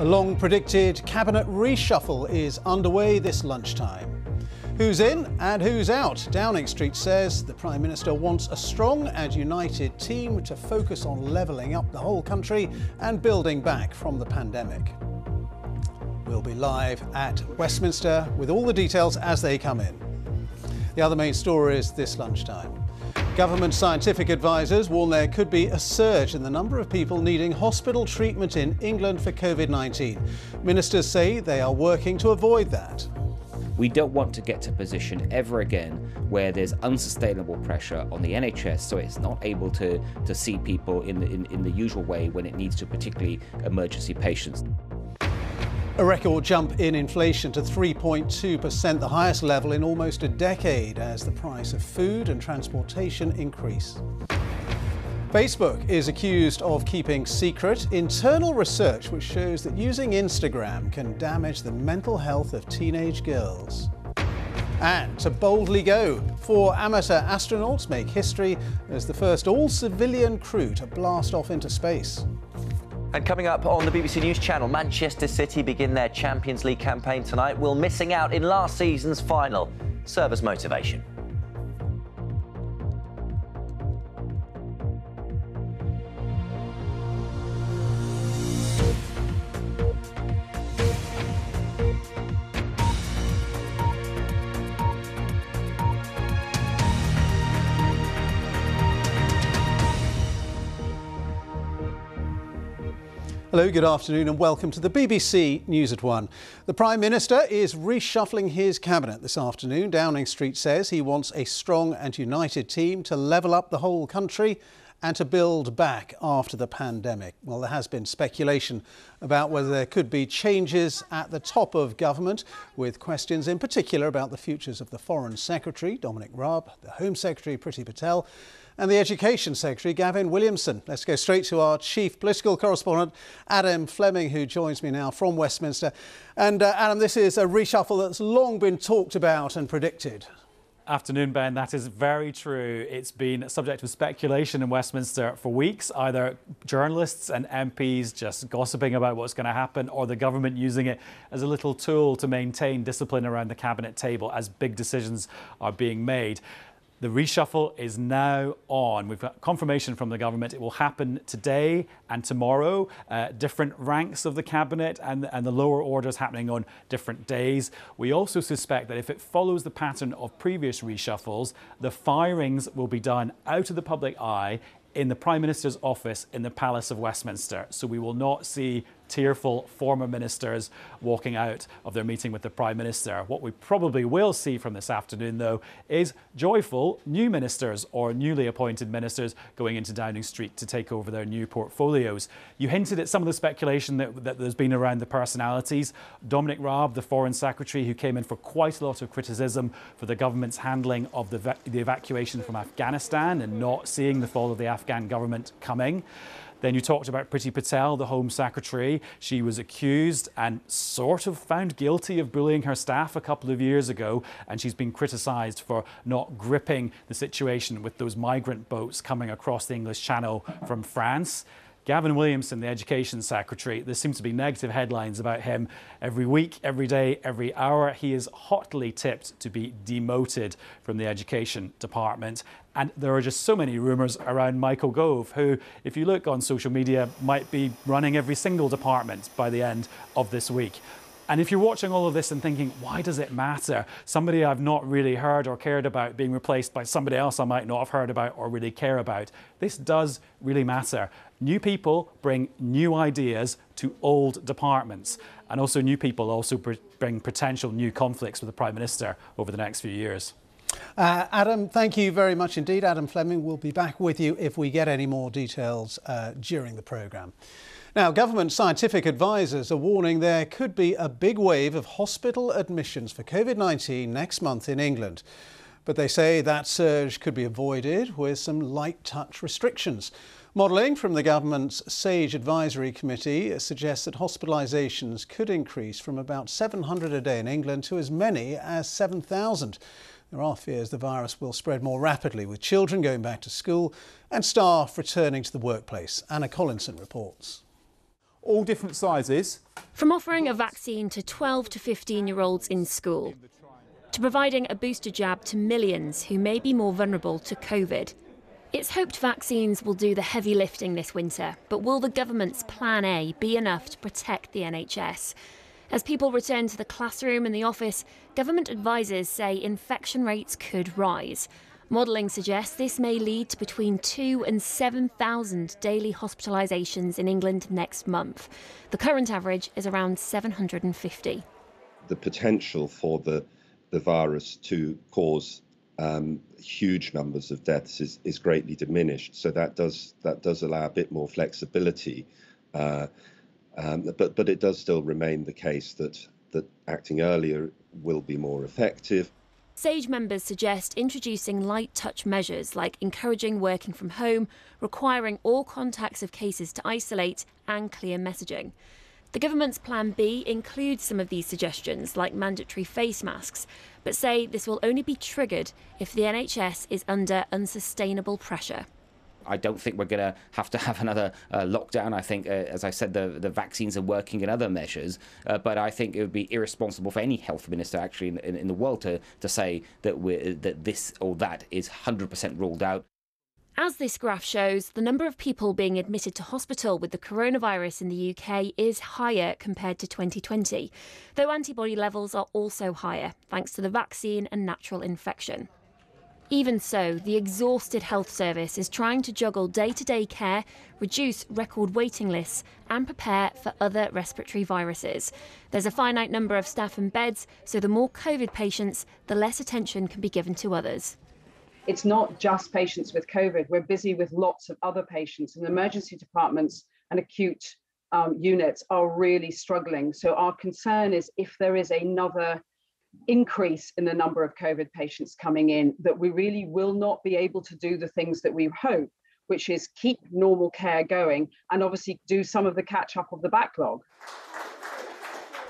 A long predicted cabinet reshuffle is underway this lunchtime. Who's in and who's out? Downing Street says the Prime Minister wants a strong and united team to focus on levelling up the whole country and building back from the pandemic. We'll be live at Westminster with all the details as they come in. The other main story is this lunchtime. Government scientific advisors warn there could be a surge in the number of people needing hospital treatment in England for COVID 19. Ministers say they are working to avoid that. We don't want to get to a position ever again where there's unsustainable pressure on the NHS so it's not able to, to see people in the, in, in the usual way when it needs to, particularly emergency patients. A record jump in inflation to 3.2%, the highest level in almost a decade, as the price of food and transportation increase. Facebook is accused of keeping secret internal research which shows that using Instagram can damage the mental health of teenage girls. And to boldly go, four amateur astronauts make history as the first all civilian crew to blast off into space. And coming up on the BBC News Channel, Manchester City begin their Champions League campaign tonight. Will missing out in last season's final serve as motivation? Hello, good afternoon, and welcome to the BBC News at One. The Prime Minister is reshuffling his cabinet this afternoon. Downing Street says he wants a strong and united team to level up the whole country and to build back after the pandemic. Well, there has been speculation about whether there could be changes at the top of government, with questions in particular about the futures of the Foreign Secretary, Dominic Raab, the Home Secretary, Priti Patel, and the Education Secretary, Gavin Williamson. Let's go straight to our chief political correspondent, Adam Fleming, who joins me now from Westminster. And uh, Adam, this is a reshuffle that's long been talked about and predicted. Afternoon, Ben. That is very true. It's been subject to speculation in Westminster for weeks, either journalists and MPs just gossiping about what's going to happen, or the government using it as a little tool to maintain discipline around the cabinet table as big decisions are being made. The reshuffle is now on. We've got confirmation from the government. It will happen today and tomorrow. Uh, different ranks of the cabinet and, and the lower orders happening on different days. We also suspect that if it follows the pattern of previous reshuffles, the firings will be done out of the public eye in the Prime Minister's office in the Palace of Westminster. So we will not see tearful former ministers walking out of their meeting with the Prime Minister. What we probably will see from this afternoon, though, is joyful new ministers or newly appointed ministers going into Downing Street to take over their new portfolios. You hinted at some of the speculation that, that there's been around the personalities. Dominic Raab, the Foreign Secretary, who came in for quite a lot of criticism for the government's handling of the, the evacuation from Afghanistan and not seeing the fall of the Afghan government coming. Then you talked about Priti Patel, the Home Secretary. She was accused and sort of found guilty of bullying her staff a couple of years ago, and she's been criticised for not gripping the situation with those migrant boats coming across the English Channel from France. Gavin Williamson, the Education Secretary, there seems to be negative headlines about him every week, every day, every hour. He is hotly tipped to be demoted from the Education Department. And there are just so many rumours around Michael Gove, who, if you look on social media, might be running every single department by the end of this week. And if you're watching all of this and thinking, why does it matter? Somebody I've not really heard or cared about being replaced by somebody else I might not have heard about or really care about. This does really matter. New people bring new ideas to old departments. And also, new people also bring potential new conflicts with the Prime Minister over the next few years. Uh, Adam, thank you very much indeed. Adam Fleming will be back with you if we get any more details uh, during the programme. Now, government scientific advisors are warning there could be a big wave of hospital admissions for COVID 19 next month in England. But they say that surge could be avoided with some light touch restrictions. Modelling from the government's SAGE Advisory Committee suggests that hospitalisations could increase from about 700 a day in England to as many as 7,000. There are fears the virus will spread more rapidly with children going back to school and staff returning to the workplace. Anna Collinson reports. all different sizes. From offering a vaccine to 12 to 15 year olds in school, to providing a booster jab to millions who may be more vulnerable to COVID. It's hoped vaccines will do the heavy lifting this winter, but will the government's Plan A be enough to protect the NHS? As people return to the classroom and the office, government advisers say infection rates could rise. Modelling suggests this may lead to between 2 and 7,000 daily hospitalisations in England next month. The current average is around 750. The potential for the, the virus to cause um, huge numbers of deaths is, is greatly diminished. So that does that does allow a bit more flexibility, uh, um, but but it does still remain the case that that acting earlier will be more effective. SAGE members suggest introducing light touch measures like encouraging working from home, requiring all contacts of cases to isolate, and clear messaging. The government's Plan B includes some of these suggestions, like mandatory face masks, but say this will only be triggered if the NHS is under unsustainable pressure. I don't think we're going to have to have another uh, lockdown. I think, uh, as I said, the, the vaccines are working and other measures. Uh, but I think it would be irresponsible for any health minister actually in, in, in the world to, to say that, we're, that this or that is 100% ruled out. As this graph shows, the number of people being admitted to hospital with the coronavirus in the UK is higher compared to 2020, though antibody levels are also higher thanks to the vaccine and natural infection. Even so, the exhausted health service is trying to juggle day to day care, reduce record waiting lists, and prepare for other respiratory viruses. There's a finite number of staff and beds, so the more COVID patients, the less attention can be given to others. It's not just patients with COVID. We're busy with lots of other patients, and emergency departments and acute um, units are really struggling. So, our concern is if there is another increase in the number of COVID patients coming in, that we really will not be able to do the things that we hope, which is keep normal care going and obviously do some of the catch up of the backlog.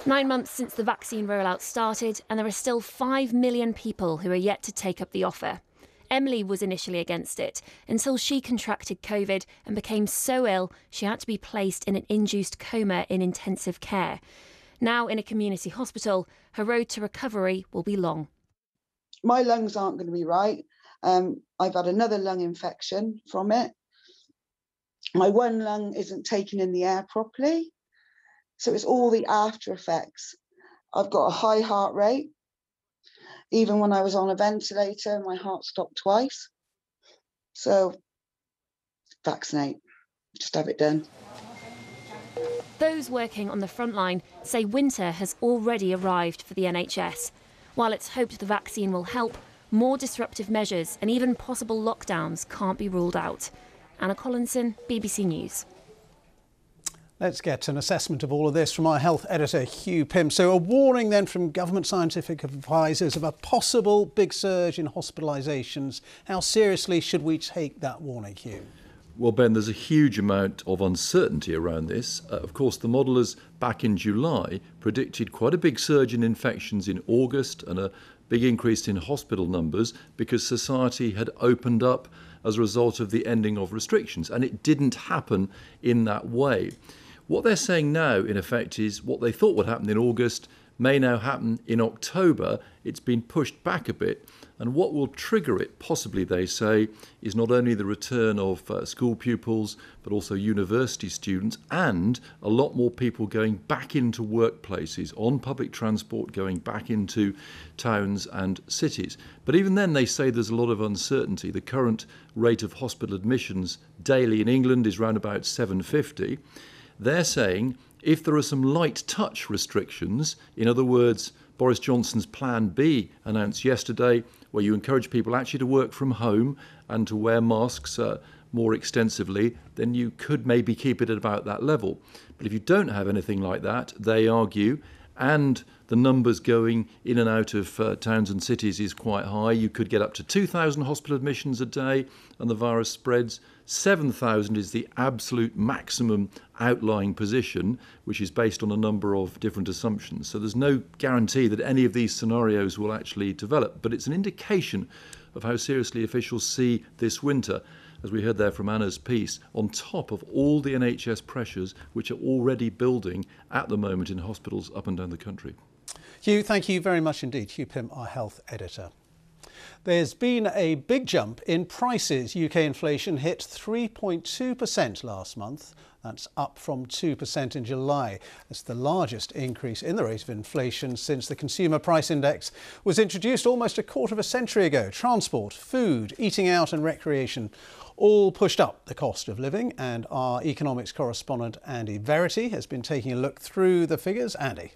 Nine months since the vaccine rollout started, and there are still 5 million people who are yet to take up the offer. Emily was initially against it until she contracted COVID and became so ill she had to be placed in an induced coma in intensive care. Now in a community hospital, her road to recovery will be long. My lungs aren't going to be right. Um, I've had another lung infection from it. My one lung isn't taking in the air properly. So it's all the after effects. I've got a high heart rate. Even when I was on a ventilator, my heart stopped twice. So vaccinate, just have it done. Those working on the front line say winter has already arrived for the NHS. While it's hoped the vaccine will help, more disruptive measures and even possible lockdowns can't be ruled out. Anna Collinson, BBC News. Let's get an assessment of all of this from our health editor, Hugh Pym. So, a warning then from government scientific advisors of a possible big surge in hospitalisations. How seriously should we take that warning, Hugh? Well, Ben, there's a huge amount of uncertainty around this. Uh, of course, the modelers back in July predicted quite a big surge in infections in August and a big increase in hospital numbers because society had opened up as a result of the ending of restrictions. And it didn't happen in that way. What they're saying now, in effect, is what they thought would happen in August may now happen in October. It's been pushed back a bit. And what will trigger it, possibly, they say, is not only the return of uh, school pupils, but also university students, and a lot more people going back into workplaces, on public transport, going back into towns and cities. But even then, they say there's a lot of uncertainty. The current rate of hospital admissions daily in England is around about 750. They're saying if there are some light touch restrictions, in other words, Boris Johnson's Plan B announced yesterday, where you encourage people actually to work from home and to wear masks uh, more extensively, then you could maybe keep it at about that level. But if you don't have anything like that, they argue, and the numbers going in and out of uh, towns and cities is quite high. You could get up to 2,000 hospital admissions a day, and the virus spreads. 7,000 is the absolute maximum outlying position, which is based on a number of different assumptions. So there's no guarantee that any of these scenarios will actually develop, but it's an indication of how seriously officials see this winter. as we heard there from Anna's piece, on top of all the NHS pressures which are already building at the moment in hospitals up and down the country. Hugh, thank you very much indeed. Hugh Pym, our health editor. There's been a big jump in prices. UK inflation hit 3.2% last month. That's up from 2% in July. It's the largest increase in the rate of inflation since the Consumer Price Index was introduced almost a quarter of a century ago. Transport, food, eating out and recreation all pushed up the cost of living and our economics correspondent Andy Verity has been taking a look through the figures. Andy.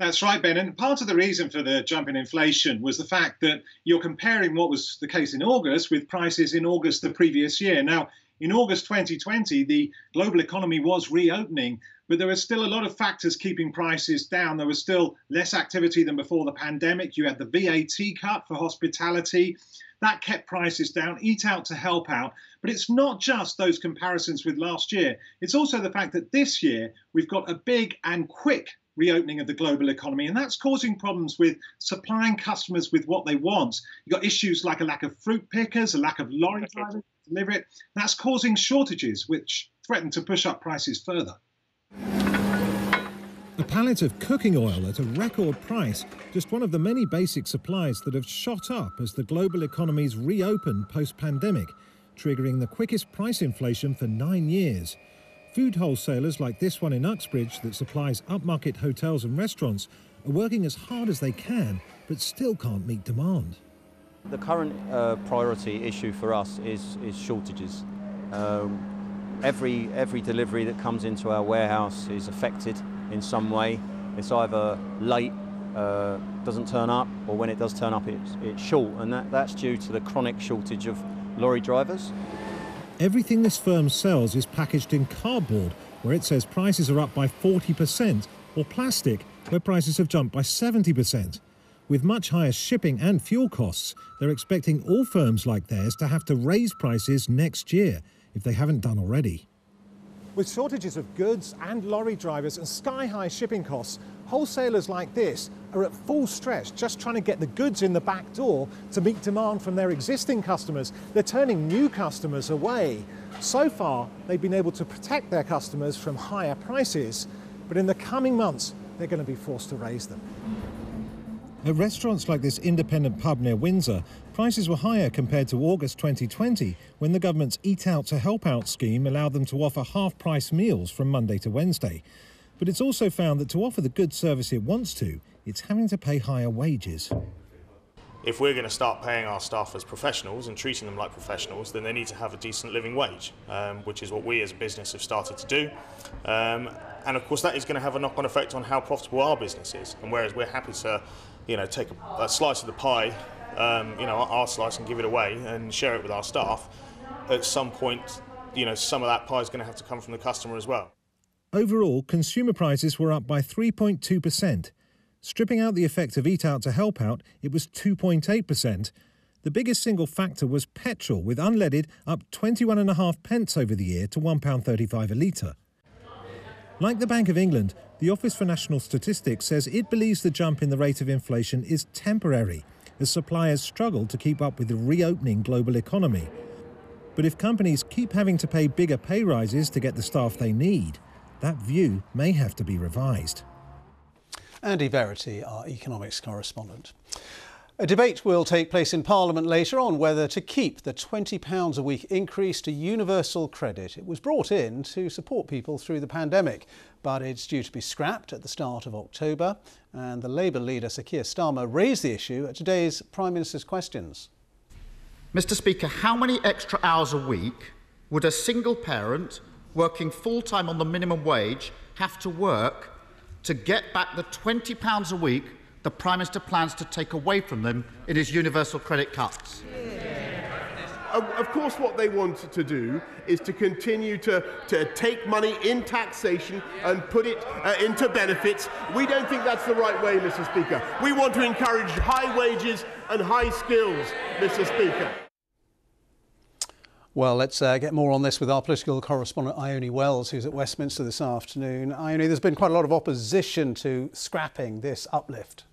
That's right, Ben. And part of the reason for the jump in inflation was the fact that you're comparing what was the case in August with prices in August the previous year. Now, in August 2020, the global economy was reopening, but there were still a lot of factors keeping prices down. There was still less activity than before the pandemic. You had the VAT cut for hospitality. That kept prices down. Eat out to help out. But it's not just those comparisons with last year. It's also the fact that this year we've got a big and quick reopening of the global economy. And that's causing problems with supplying customers with what they want. You've got issues like a lack of fruit pickers, a lack of lorry drivers to deliver it. That's causing shortages, which threaten to push up prices further. A pallet of cooking oil at a record price, just one of the many basic supplies that have shot up as the global economies reopen post pandemic, triggering the quickest price inflation for nine years. Food wholesalers like this one in Uxbridge that supplies upmarket hotels and restaurants are working as hard as they can, but still can't meet demand. The current uh, priority issue for us is, is shortages. Um, every, every delivery that comes into our warehouse is affected in some way. It's either late, uh, doesn't turn up, or when it does turn up, it's, it's short, and that, that's due to the chronic shortage of lorry drivers. Everything this firm sells is packaged in cardboard, where it says prices are up by 40%, or plastic, where prices have jumped by 70%. With much higher shipping and fuel costs, they're expecting all firms like theirs to have to raise prices next year if they haven't done already. With shortages of goods and lorry drivers and sky high shipping costs, wholesalers like this are at full stretch just trying to get the goods in the back door to meet demand from their existing customers. They're turning new customers away. So far, they've been able to protect their customers from higher prices, but in the coming months, they're going to be forced to raise them. At restaurants like this independent pub near Windsor, prices were higher compared to August 2020 when the government's Eat Out to Help Out scheme allowed them to offer half price meals from Monday to Wednesday. But it's also found that to offer the good service it wants to, it's having to pay higher wages. If we're going to start paying our staff as professionals and treating them like professionals, then they need to have a decent living wage, um, which is what we as a business have started to do. Um, and of course, that is going to have a knock-on effect on how profitable our business is. And whereas we're happy to, you know, take a, a slice of the pie, um, you know, our slice and give it away and share it with our staff, at some point, you know, some of that pie is going to have to come from the customer as well. Overall, consumer prices were up by 3.2%. Stripping out the effect of Eat Out to Help Out, it was 2.8%. The biggest single factor was petrol, with unleaded up 21.5 pence over the year to £1.35 a litre. Like the Bank of England, the Office for National Statistics says it believes the jump in the rate of inflation is temporary, as suppliers struggle to keep up with the reopening global economy. But if companies keep having to pay bigger pay rises to get the staff they need, that view may have to be revised. Andy Verity, our economics correspondent. A debate will take place in Parliament later on whether to keep the £20 a week increase to universal credit. It was brought in to support people through the pandemic, but it's due to be scrapped at the start of October. And the Labour leader, Sir Keir Starmer, raised the issue at today's Prime Minister's Questions. Mr Speaker, how many extra hours a week would a single parent working full time on the minimum wage have to work to get back the £20 a week the Prime Minister plans to take away from them in his universal credit cuts? Of course, what they want to do is to continue to, to take money in taxation and put it uh, into benefits. We don't think that's the right way, Mr. Speaker. We want to encourage high wages and high skills, Mr. Speaker. Well, let's uh, get more on this with our political correspondent Ione Wells, who's at Westminster this afternoon. Ione, there's been quite a lot of opposition to scrapping this uplift.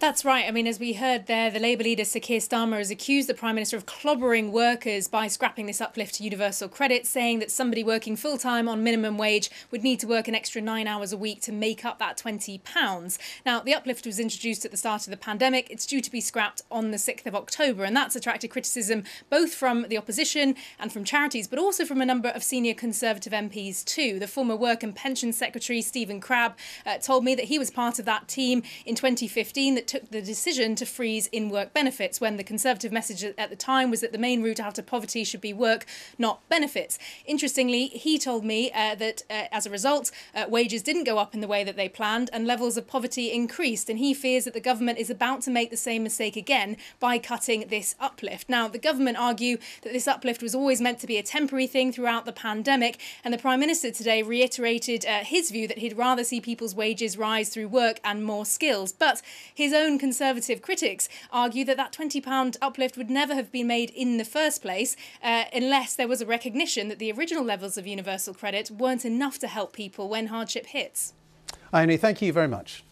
That's right. I mean, as we heard there, the Labour leader Sir Keir Starmer has accused the Prime Minister of clobbering workers by scrapping this uplift to universal credit, saying that somebody working full time on minimum wage would need to work an extra nine hours a week to make up that £20. Now, the uplift was introduced at the start of the pandemic. It's due to be scrapped on the 6th of October, and that's attracted criticism both from the opposition and from charities, but also from a number of senior Conservative MPs too. The former Work and Pension Secretary, Stephen Crabb, uh, told me that he was part of that team in 2015 that took the decision to freeze in work benefits when the Conservative message at the time was that the main route out of poverty should be work, not benefits. Interestingly, he told me uh, that uh, as a result, uh, wages didn't go up in the way that they planned and levels of poverty increased. And he fears that the government is about to make the same mistake again by cutting this uplift. Now, the government argue that this uplift was always meant to be a temporary thing throughout the pandemic. And the Prime Minister today reiterated uh, his view that he'd rather see people's wages rise through work and more skills. But his own Conservative critics argue that that £20 uplift would never have been made in the first place uh, unless there was a recognition that the original levels of universal credit weren't enough to help people when hardship hits. Ione, thank you very much.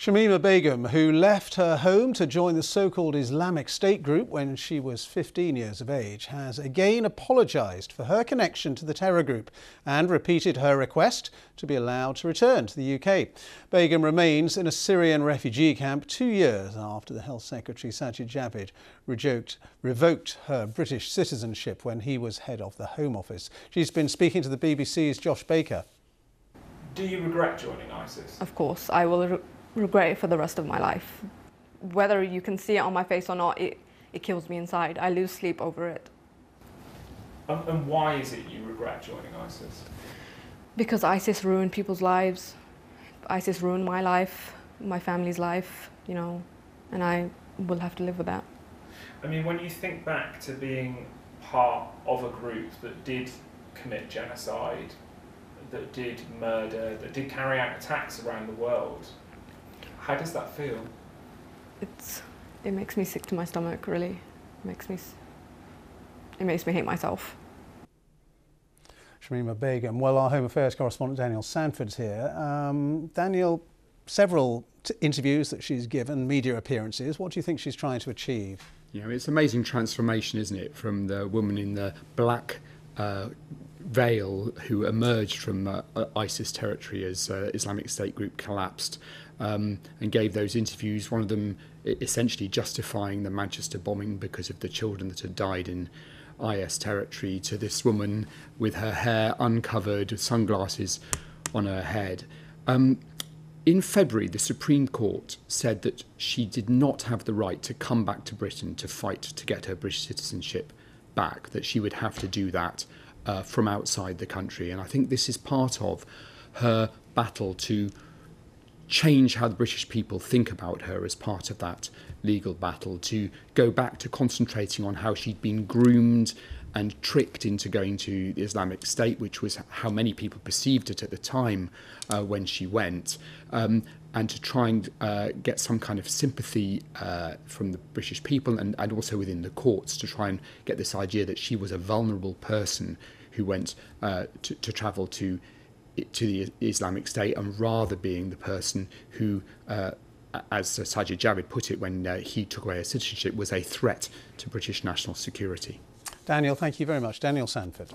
Shamima Begum, who left her home to join the so-called Islamic State group when she was 15 years of age, has again apologised for her connection to the terror group and repeated her request to be allowed to return to the UK. Begum remains in a Syrian refugee camp two years after the Health Secretary Sajid Javid revoked, revoked her British citizenship when he was head of the Home Office. She's been speaking to the BBC's Josh Baker. Do you regret joining ISIS? Of course, I will regret it for the rest of my life. Whether you can see it on my face or not, it, it kills me inside. I lose sleep over it. Um, and why is it you regret joining ISIS? Because ISIS ruined people's lives. ISIS ruined my life, my family's life, you know, and I will have to live with that. I mean, when you think back to being part of a group that did commit genocide, that did murder, that did carry out attacks around the world, how does that feel? It's it makes me sick to my stomach. Really, it makes me it makes me hate myself. Shamima Begum. Well, our Home Affairs correspondent Daniel Sandford's here. Um, Daniel, several interviews that she's given, media appearances. What do you think she's trying to achieve? You know, it's amazing transformation, isn't it, from the woman in the black uh, veil who emerged from uh, ISIS territory as uh, Islamic State group collapsed um, and gave those interviews, one of them essentially justifying the Manchester bombing because of the children that had died in IS territory, to this woman with her hair uncovered, with sunglasses on her head. Um, in February, the Supreme Court said that she did not have the right to come back to Britain to fight to get her British citizenship back, that she would have to do that uh, from outside the country. And I think this is part of her battle to change how the British people think about her as part of that legal battle, to go back to concentrating on how she'd been groomed and tricked into going to the Islamic State, which was how many people perceived it at the time uh, when she went, um, and to try and uh, get some kind of sympathy uh, from the British people and, and also within the courts to try and get this idea that she was a vulnerable person who went uh, to, to travel to to the Islamic State and rather being the person who, uh, as Sajid Javid put it when uh, he took away her citizenship, was a threat to British national security. Daniel, thank you very much. Daniel Sandford.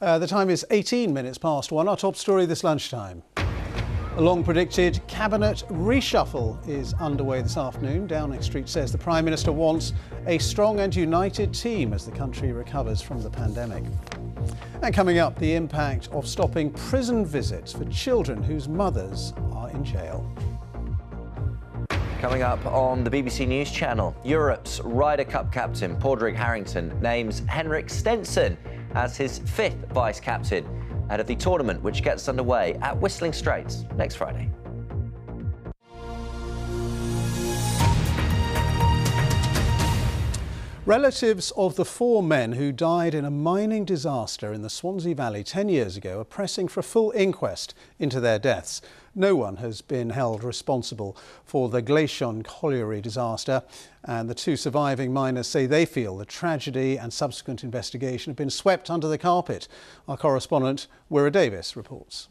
Uh, the time is 18 minutes past one. Our top story this lunchtime. A long predicted cabinet reshuffle is underway this afternoon. Downing Street says the Prime Minister wants a strong and united team as the country recovers from the pandemic. And coming up, the impact of stopping prison visits for children whose mothers are in jail. Coming up on the BBC News Channel, Europe's Ryder Cup captain Padraig Harrington names Henrik Stenson as his fifth vice captain ahead of the tournament, which gets underway at Whistling Straits next Friday. Relatives of the four men who died in a mining disaster in the Swansea Valley 10 years ago are pressing for a full inquest into their deaths. No one has been held responsible for the Gleision colliery disaster, and the two surviving miners say they feel the tragedy and subsequent investigation have been swept under the carpet. Our correspondent, Wyre Davies, reports.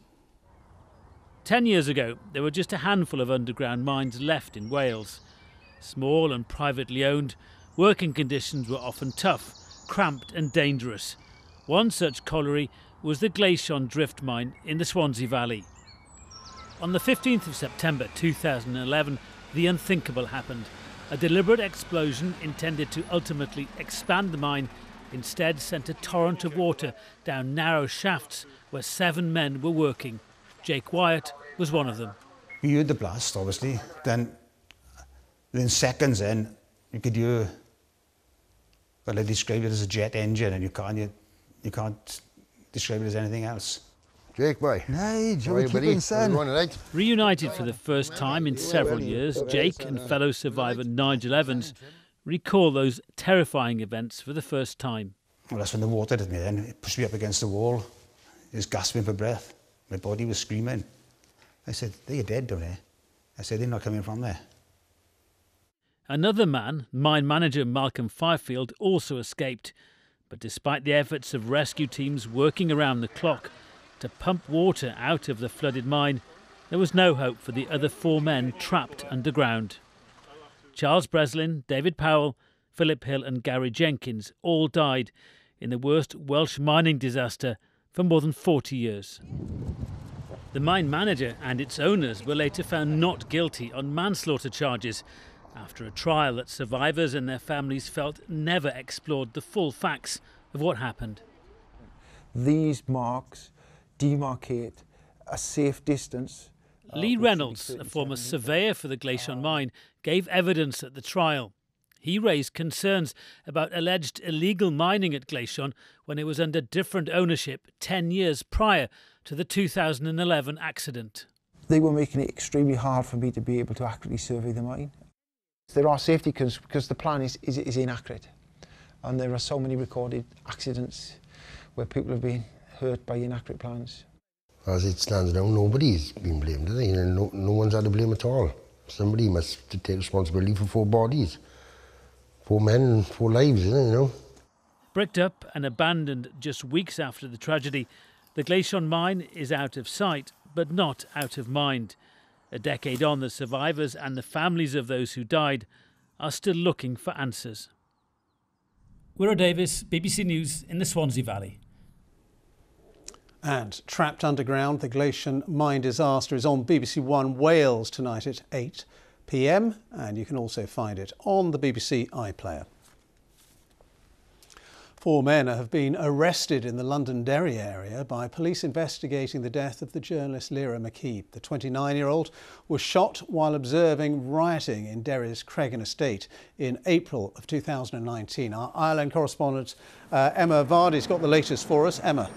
Ten years ago, there were just a handful of underground mines left in Wales. Small and privately owned, working conditions were often tough, cramped, and dangerous. One such colliery was the Gleision Drift Mine in the Swansea Valley. On the 15th of September 2011, the unthinkable happened. A deliberate explosion intended to ultimately expand the mine instead sent a torrent of water down narrow shafts where seven men were working. Jake Wyatt was one of them. We heard the blast, obviously. Then, within seconds, in, you could hear, well, I describe it as a jet engine, and you can't, you, you can't describe it as anything else. Jake, boy. Hey, How are you, buddy? son. Everyone all right? Reunited for the first time in several years, Jake and fellow survivor Nigel Evans recall those terrifying events for the first time. Well, that's when the water hit me then. It pushed me up against the wall. I was gasping for breath. My body was screaming. I said, they're dead down there. I said, they're not coming from there. Another man, mine manager Malcolm Fyfield, also escaped. But despite the efforts of rescue teams working around the clock to pump water out of the flooded mine, there was no hope for the other four men trapped underground. Charles Breslin, David Powell, Philip Hill, and Gary Jenkins all died in the worst Welsh mining disaster for more than 40 years. The mine manager and its owners were later found not guilty on manslaughter charges after a trial that survivors and their families felt never explored the full facts of what happened. These marks demarcate a safe distance. uh, Lee Reynolds, a former surveyor for the Gleision mine, gave evidence at the trial. He raised concerns about alleged illegal mining at Gleision when it was under different ownership 10 years prior to the 2011 accident. They were making it extremely hard for me to be able to accurately survey the mine. There are safety concerns because the plan is, is, is inaccurate. And there are so many recorded accidents where people have been hurt by inaccurate plans. As it stands now, nobody's been blamed, is there? No, no one's had to blame at all. Somebody must take responsibility for four bodies. Four men and four lives, isn't it, you know? Bricked up and abandoned just weeks after the tragedy, the Gleision mine is out of sight, but not out of mind. A decade on, the survivors and the families of those who died are still looking for answers. Wyre Davies, BBC News in the Swansea Valley. And Trapped Underground, the Gleision mine disaster is on BBC One Wales tonight at 8 pm, and you can also find it on the BBC iPlayer. Four men have been arrested in the Londonderry area by police investigating the death of the journalist Lyra McKee. The 29 year old was shot while observing rioting in Derry's Creggan Estate in April of 2019. Our Ireland correspondent uh, Emma Vardy's got the latest for us. Emma.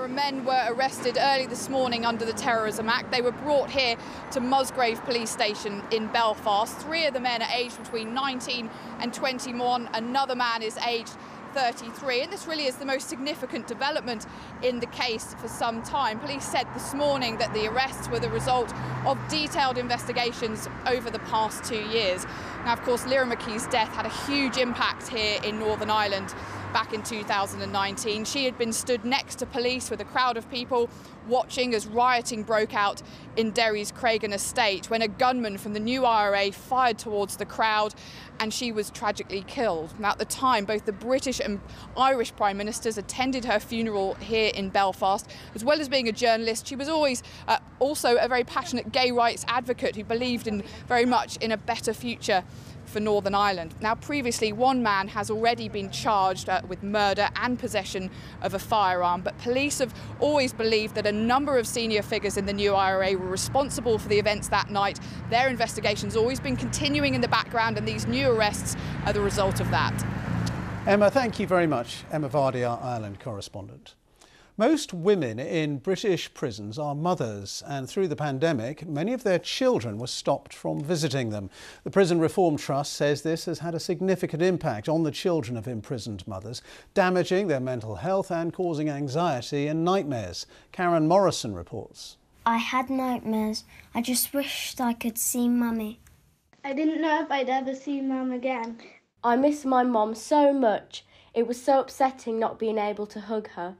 The men were arrested early this morning under the Terrorism Act. They were brought here to Musgrave Police Station in Belfast. Three of the men are aged between 19 and 21. Another man is aged 33. And this really is the most significant development in the case for some time. Police said this morning that the arrests were the result of detailed investigations over the past two years. Now, of course, Lyra McKee's death had a huge impact here in Northern Ireland back in 2019. She had been stood next to police with a crowd of people watching as rioting broke out in Derry's Creggan estate when a gunman from the new IRA fired towards the crowd and she was tragically killed. Now, at the time, both the British and Irish Prime Ministers attended her funeral here in Belfast. As well as being a journalist, she was always uh, also a very passionate gay rights advocate who believed in very much in a better future for Northern Ireland. Now, previously, one man has already been charged uh, with murder and possession of a firearm, but police have always believed that a number of senior figures in the new IRA were responsible for the events that night. Their investigation's always been continuing in the background, and these new arrests are the result of that. Emma, thank you very much. Emma Vardy, our Ireland correspondent. Most women in British prisons are mothers, and through the pandemic, many of their children were stopped from visiting them. The Prison Reform Trust says this has had a significant impact on the children of imprisoned mothers, damaging their mental health and causing anxiety and nightmares. Karen Morrison reports. I had nightmares. I just wished I could see Mummy. I didn't know if I'd ever see Mum again. I miss my mom so much. It was so upsetting not being able to hug her.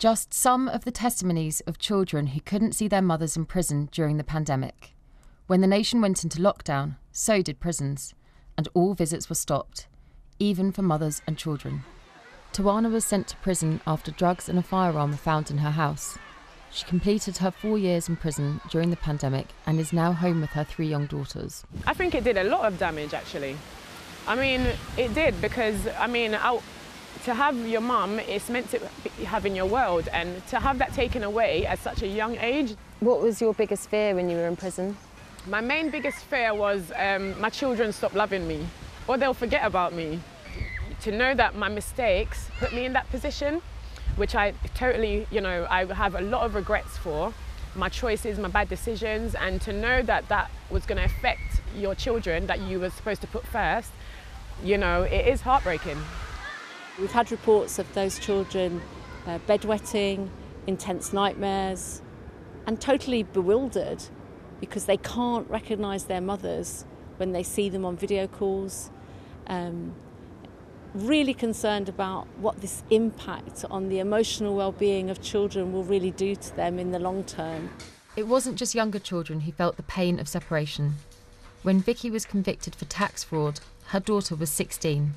Just some of the testimonies of children who couldn't see their mothers in prison during the pandemic. When the nation went into lockdown, so did prisons, and all visits were stopped, even for mothers and children. Tawana was sent to prison after drugs and a firearm were found in her house. She completed her four years in prison during the pandemic and is now home with her three young daughters. I think it did a lot of damage actually. I mean, it did because, I mean, I, to have your mum is meant to have in your world and to have that taken away at such a young age. What was your biggest fear when you were in prison? My main biggest fear was um, my children stop loving me or they'll forget about me to know that my mistakes put me in that position, which I totally, you know, I have a lot of regrets for, my choices, my bad decisions, and to know that that was going to affect your children that you were supposed to put first, you know, it is heartbreaking. We've had reports of those children uh, bedwetting, intense nightmares, and totally bewildered because they can't recognise their mothers when they see them on video calls. Um, really concerned about what this impact on the emotional well-being of children will really do to them in the long term. It wasn't just younger children who felt the pain of separation. When Vicky was convicted for tax fraud, her daughter was 16.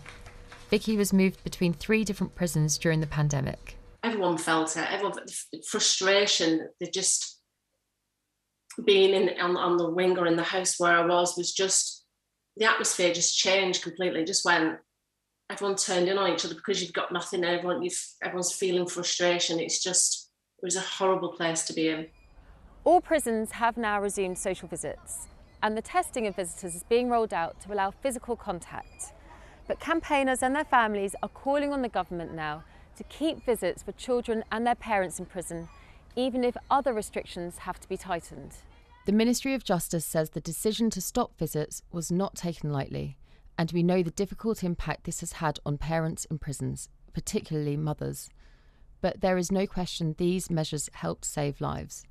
Vicky was moved between three different prisons during the pandemic. Everyone felt it. Everyone the frustration. They just being in on, on the wing or in the house where I was was just the atmosphere just changed completely. Just went everyone turned in on each other because you've got nothing. Everyone, you've, everyone's feeling frustration. It's just, it was a horrible place to be in. All prisons have now resumed social visits, and the testing of visitors is being rolled out to allow physical contact. But campaigners and their families are calling on the government now to keep visits for children and their parents in prison, even if other restrictions have to be tightened. The Ministry of Justice says the decision to stop visits was not taken lightly and we know the difficult impact this has had on parents in prisons, particularly mothers. But there is no question these measures helped save lives.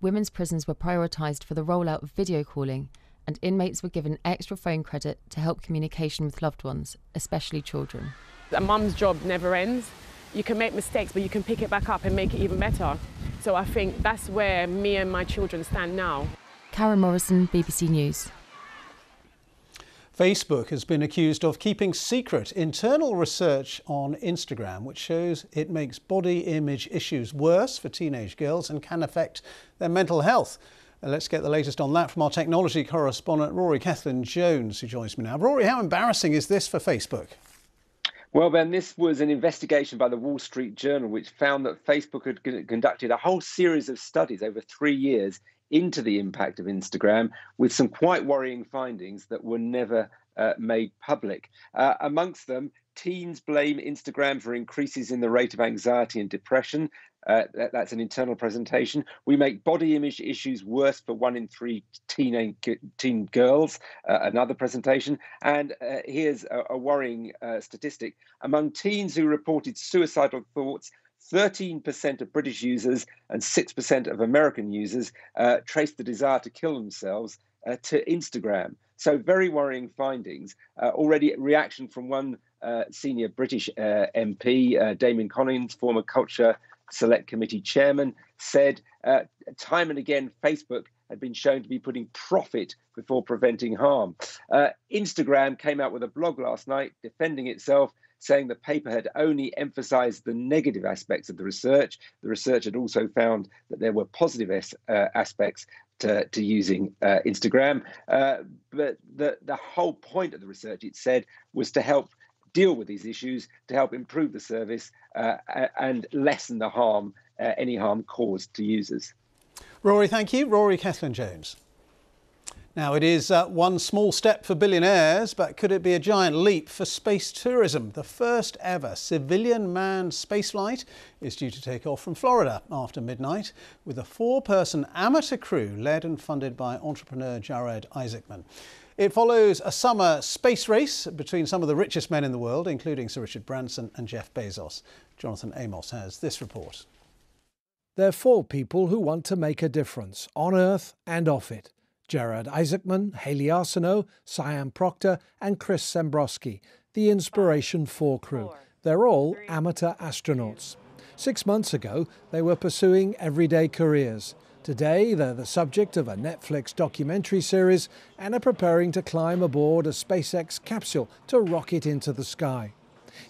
Women's prisons were prioritised for the rollout of video calling, and inmates were given extra phone credit to help communication with loved ones, especially children. A mum's job never ends. You can make mistakes, but you can pick it back up and make it even better. So I think that's where me and my children stand now. Karen Morrison, BBC News. Facebook has been accused of keeping secret internal research on Instagram, which shows it makes body image issues worse for teenage girls and can affect their mental health. Let's get the latest on that from our technology correspondent, Rory Cellan Jones, who joins me now. Rory, how embarrassing is this for Facebook? Well, Ben, this was an investigation by the Wall Street Journal, which found that Facebook had conducted a whole series of studies over three years into the impact of Instagram with some quite worrying findings that were never uh, made public. Uh, amongst them, teens blame Instagram for increases in the rate of anxiety and depression. Uh, that, that's an internal presentation. We make body image issues worse for one in three teen, teen girls, uh, another presentation. And uh, here's a, a worrying uh, statistic. Among teens who reported suicidal thoughts, 13% of British users and 6% of American users uh, traced the desire to kill themselves uh, to Instagram. So, very worrying findings. Already, reaction from one uh, senior British uh, MP, uh, Damian Collins, former Culture Select Committee chairman, said time and again Facebook had been shown to be putting profit before preventing harm. Instagram came out with a blog last night defending itself saying the paper had only emphasized the negative aspects of the research. The research had also found that there were positive uh, aspects to, to using uh, Instagram. Uh, but the, the whole point of the research, it said, was to help deal with these issues, to help improve the service uh, and lessen the harm, uh, any harm caused to users. Rory, thank you. Rory Cellan Jones. Now, it is uh, one small step for billionaires, but could it be a giant leap for space tourism? The first ever civilian manned spaceflight is due to take off from Florida after midnight with a four person amateur crew led and funded by entrepreneur Jared Isaacman. It follows a summer space race between some of the richest men in the world, including Sir Richard Branson and Jeff Bezos. Jonathan Amos has this report. They're four people who want to make a difference on Earth and off it. Jared Isaacman, Hayley Arceneaux, Sian Proctor, and Chris Sembroski, the Inspiration 4 crew. They're all amateur astronauts. Six months ago, they were pursuing everyday careers. Today, they're the subject of a Netflix documentary series and are preparing to climb aboard a SpaceX capsule to rocket into the sky.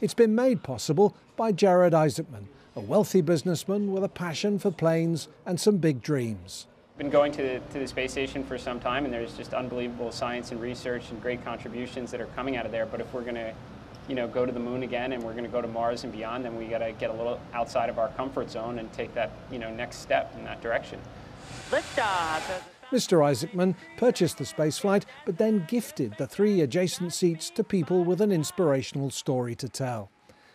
It's been made possible by Jared Isaacman, a wealthy businessman with a passion for planes and some big dreams. Been going to the, to the space station for some time, and there's just unbelievable science and research and great contributions that are coming out of there. But if we're going to, you know, go to the moon again, and we're going to go to Mars and beyond, then we got to get a little outside of our comfort zone and take that, you know, next step in that direction. Mr. Isaacman purchased the spaceflight, but then gifted the three adjacent seats to people with an inspirational story to tell.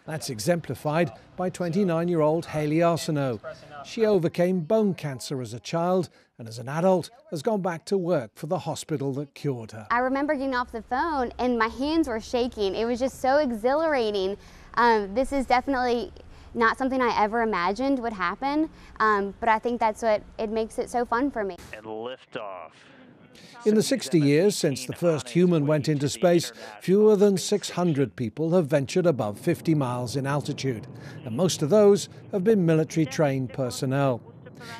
That's exemplified by 29 year old Hayley Arceneaux. She overcame bone cancer as a child and as an adult has gone back to work for the hospital that cured her. I remember getting off the phone and my hands were shaking. It was just so exhilarating. Um, this is definitely not something I ever imagined would happen, um, but I think that's what it makes it so fun for me. And liftoff. In the 60 years since the first human went into space, fewer than 600 people have ventured above 50 miles in altitude, and most of those have been military trained personnel.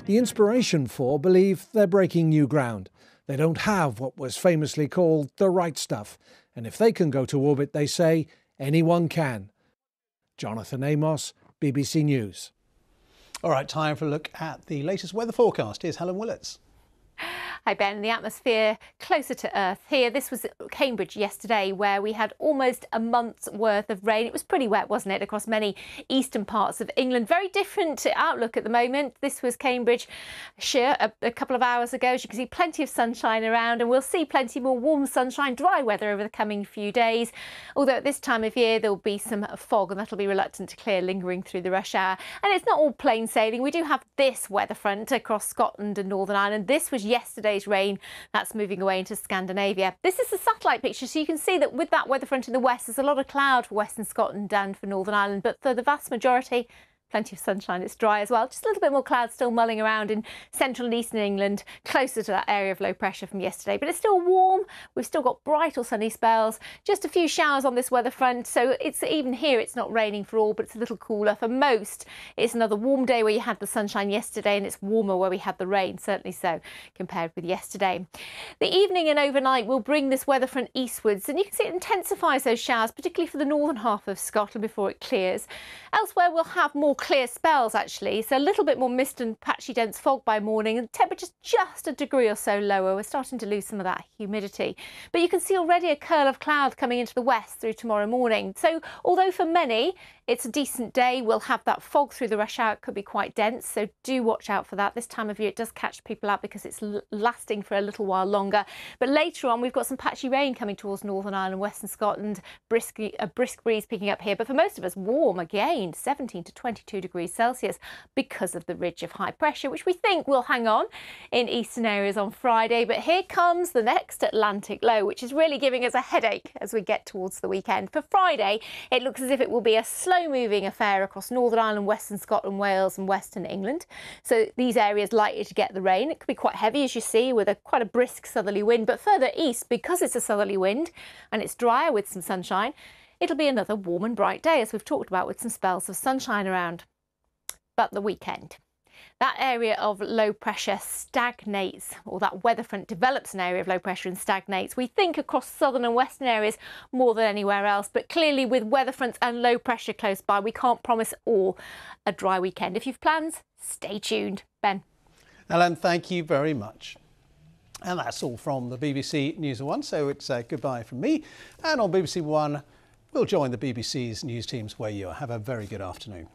The Inspiration Four believe they're breaking new ground. They don't have what was famously called the right stuff, and if they can go to orbit, they say, anyone can. Jonathan Amos, BBC News. All right, time for a look at the latest weather forecast. Here's Helen Willetts. Hi Ben, the atmosphere closer to Earth here. This was Cambridge yesterday where we had almost a month's worth of rain. It was pretty wet, wasn't it, across many eastern parts of England. Very different outlook at the moment. This was Cambridge Sheer a, a couple of hours ago. As you can see, plenty of sunshine around and we'll see plenty more warm sunshine, dry weather over the coming few days. Although at this time of year there'll be some fog and that'll be reluctant to clear lingering through the rush hour. And it's not all plain sailing. We do have this weather front across Scotland and Northern Ireland. This was yesterday rain. That's moving away into Scandinavia. This is the satellite picture, so you can see that with that weather front in the west, there's a lot of cloud for Western Scotland and for Northern Ireland, but for the vast majority, Plenty of sunshine. It's dry as well. Just a little bit more cloud still mulling around in central and eastern England, closer to that area of low pressure from yesterday. But it's still warm. We've still got bright or sunny spells. Just a few showers on this weather front. So it's even here, it's not raining for all, but it's a little cooler for most. It's another warm day where you had the sunshine yesterday, and it's warmer where we had the rain, certainly so compared with yesterday. The evening and overnight will bring this weather front eastwards, and you can see it intensifies those showers, particularly for the northern half of Scotland before it clears. Elsewhere, we'll have more clear spells actually, so a little bit more mist and patchy dense fog by morning and temperatures just a degree or so lower. We're starting to lose some of that humidity. But you can see already a curl of cloud coming into the west through tomorrow morning. So although for many it's a decent day, we'll have that fog through the rush hour. It could be quite dense, so do watch out for that. This time of year it does catch people out because it's lasting for a little while longer. But later on we've got some patchy rain coming towards Northern Ireland, Western Scotland, brisk, a brisk breeze picking up here. But for most of us warm again, 17 to 22 degrees Celsius because of the ridge of high pressure, which we think will hang on in eastern areas on Friday. But here comes the next Atlantic low, which is really giving us a headache as we get towards the weekend. For Friday, it looks as if it will be a slow moving affair across Northern Ireland, Western Scotland, Wales and Western England. So these areas likely to get the rain. It could be quite heavy as you see with a quite a brisk southerly wind, but further east because it's a southerly wind and it's drier with some sunshine, it'll be another warm and bright day as we've talked about with some spells of sunshine around but the weekend. That area of low pressure stagnates, or that weather front develops an area of low pressure and stagnates. We think across southern and western areas more than anywhere else, but clearly with weather fronts and low pressure close by, we can't promise all a dry weekend. If you've plans, stay tuned. Ben. Ellen, thank you very much. And that's all from the BBC News One. So it's uh, goodbye from me. And on BBC One, we'll join the BBC's news teams where you are. Have a very good afternoon.